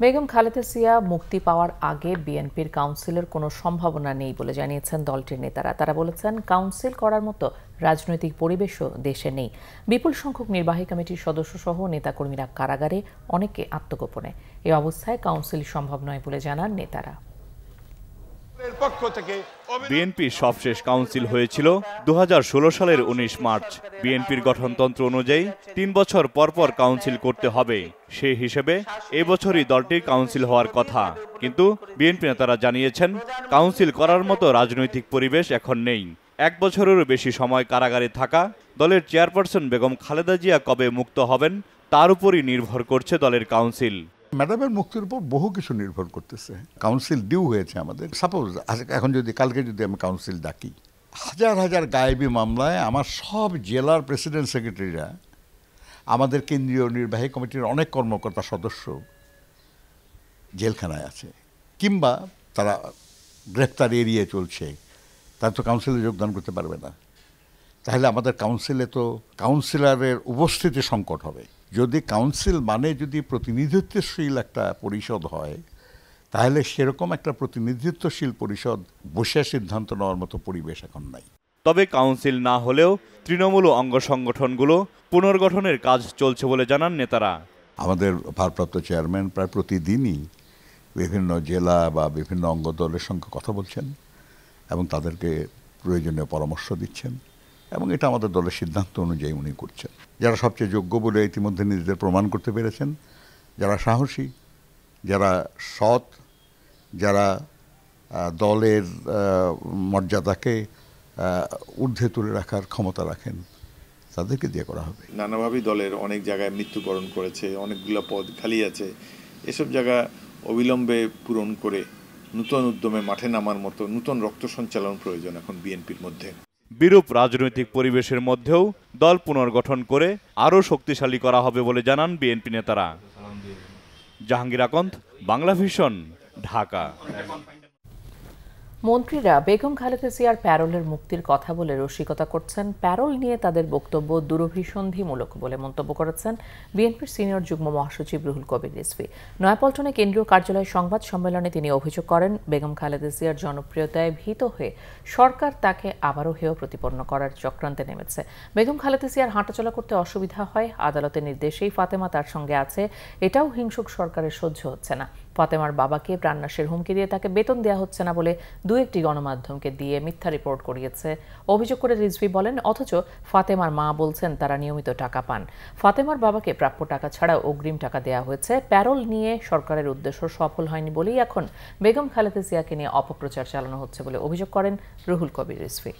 বেগম খালেদা জিয়া মুক্তি পাওয়ার আগে বিএনপির কাউন্সিলের কোনো সম্ভাবনা নেই বলে জানিয়েছেন দলটির নেতারা। তারা বলেছেন, কাউন্সিল করার মতো রাজনৈতিক পরিবেশও দেশে নেই। বিপুল সংখ্যক নির্বাহী কমিটির সদস্য সহ নেতাকর্মীরা কারাগারে, অনেকে আত্মগোপনে। এ অবস্থায় কাউন্সিল সম্ভব নয় বলে জানান নেতারা। পক্ষ থেকে বিএনপি সবশেষ কাউন্সিল হয়েছিল দু হাজার ষোলো সালের ১৯ মার্চ। বিএনপির গঠনতন্ত্র অনুযায়ী তিন বছর পর পর কাউন্সিল করতে হবে। সেই হিসেবে এবছরই দলটির কাউন্সিল হওয়ার কথা। কিন্তু বিএনপি নেতারা জানিয়েছেন, কাউন্সিল করার মতো রাজনৈতিক পরিবেশ এখন নেই। এক বছরেরও বেশি সময় কারাগারে থাকা দলের চেয়ারপারসন বেগম খালেদা জিয়া কবে মুক্ত হবেন, তার উপরই নির্ভর করছে দলের কাউন্সিল। ম্যাডামের মুক্তির উপর বহু কিছু নির্ভর করতেছে। কাউন্সিল ডিউ হয়েছে আমাদের। সাপোজ এখন যদি, কালকে যদি আমি কাউন্সিল ডাকি, হাজার হাজার গায়েবী মামলায় আমার সব জেলার প্রেসিডেন্ট সেক্রেটারিরা আমাদের কেন্দ্রীয় নির্বাহী কমিটির অনেক কর্মকর্তা সদস্য জেলখানায় আছে। কিংবা তারা গ্রেপ্তার এড়িয়ে চলছে। তারা তো কাউন্সিলে যোগদান করতে পারবে না। তাহলে আমাদের কাউন্সিলে তো কাউন্সিলরের উপস্থিতি সংকট হবে। যদি কাউন্সিল মানে যদি প্রতিনিধিত্বশীল একটা পরিষদ হয় তাহলে সেরকম একটা প্রতিনিধিত্বশীল পরিষদ বসে সিদ্ধান্ত নেওয়ার মতো পরিবেশ এখন নাই। তবে কাউন্সিল না হলেও তৃণমূল অঙ্গ সংগঠনগুলো পুনর্গঠনের কাজ চলছে বলে জানান নেতারা। আমাদের ভারপ্রাপ্ত চেয়ারম্যান প্রায় প্রতিদিনই বিভিন্ন জেলা বা বিভিন্ন অঙ্গ দলের সঙ্গে কথা বলছেন এবং তাদেরকে প্রয়োজনীয় পরামর্শ দিচ্ছেন। এবং এটা আমাদের দলের সিদ্ধান্ত অনুযায়ী উনি করছেন। যারা সবচেয়ে যোগ্য বলে ইতিমধ্যে নিজেদের প্রমাণ করতে পেরেছেন, যারা সাহসী, যারা সৎ, যারা দলের মর্যাদাকে ঊর্ধ্বে তুলে রাখার ক্ষমতা রাখেন, তাদেরকে দিয়ে করা হবে। নানাভাবেই দলের অনেক জায়গায় মৃত্যুবরণ করেছে, অনেকগুলো পদ খালি আছে। এসব জায়গা অবিলম্বে পূরণ করে নূতন উদ্যমে মাঠে নামার মতো নূতন রক্ত সঞ্চালন প্রয়োজন এখন বিএনপির মধ্যে। বিরূপ রাজনৈতিক পরিবেশের মধ্যেও দল পুনর্গঠন করে আরও শক্তিশালী করা হবে বলে জানান বিএনপি নেতারা। জাহাঙ্গীর আকন্দ বাংলা ভিশন ঢাকা। মন্ত্রীরা বেগম খালেদা জিয়ার প্যারোলের মুক্তির কথা বলে রসিকতা করছেন। প্যারোল নিয়ে তাদের বক্তব্য দুরভিসন্ধিমূলক বলে মন্তব্য করেছেন বিএনপির সিনিয়র যুগ্ম মহাসচিব রুহুল কবির রিজভি। নয়াপল্টনে কেন্দ্রীয় কার্যালয়ের সংবাদ সম্মেলনে তিনি অভিযোগ করেন, বেগম খালেদা জিয়ার জনপ্রিয়তায় ভীত হয়ে সরকার তাকে আবারও হেয় প্রতিপন্ন করার চক্রান্তে নেমেছে। বেগম খালেদা জিয়ার হাঁটাচলা করতে অসুবিধা হয়, আদালতের নির্দেশেই ফাতেমা তার সঙ্গে আছে, এটাও হিংসুক সরকারের সহ্য হচ্ছে না। ফাতেমার বাবাকে প্রাণনাশের হুমকি দিয়ে তাকে বেতন দেওয়া হচ্ছে না বলে দু একটি গণমাধ্যমকে দিয়ে মিথ্যা রিপোর্ট করিয়েছে। অভিযোগ করে রিজভি বলেন, অথচ ফাতেমার মা বলছেন তারা নিয়মিত টাকা পান। ফাতেমার বাবাকে প্রাপ্য টাকা ছাড়াও অগ্রিম টাকা দেওয়া হয়েছে। প্যারোল নিয়ে সরকারের উদ্দেশ্য সফল হয়নি বলেই এখন বেগম খালেদা জিয়াকে নিয়ে অপপ্রচার চালানো হচ্ছে বলে অভিযোগ করেন রুহুল কবির রিজভি।